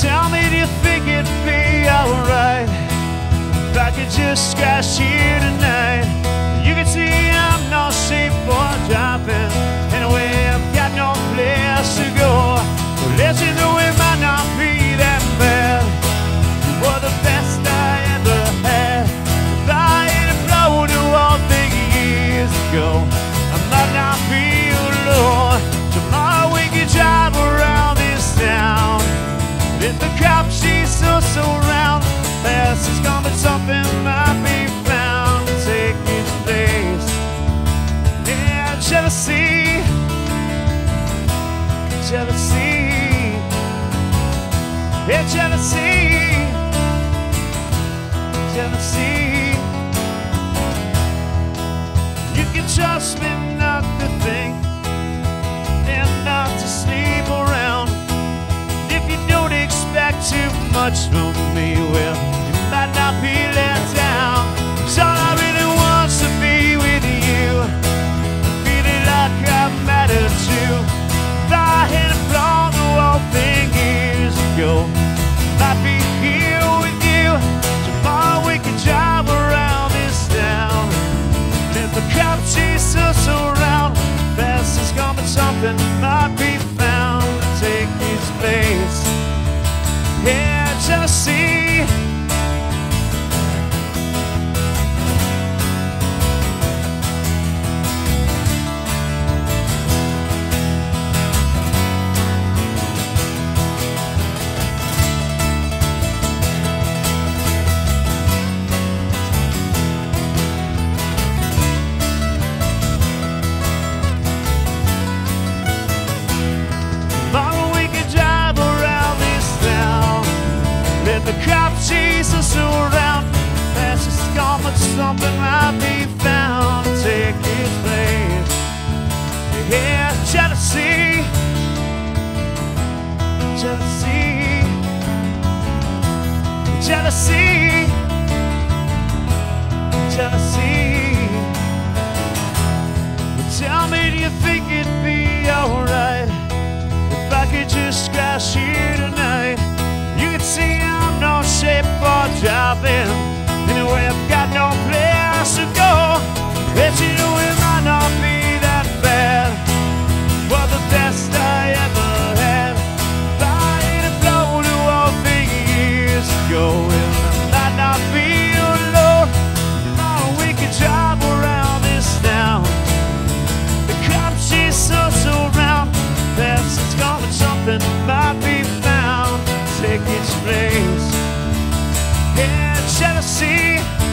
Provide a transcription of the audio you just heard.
Tell me, do you think it'd be alright if I could just crash here tonight? You can see. something might be found to take its place. Yeah, jealousy, jealousy, yeah, jealousy, jealousy. You can trust me not to think and not to sleep around if you don't expect too much from. its place. Yeah, just see. something might be found to take its place. Yeah, jealousy. jealousy.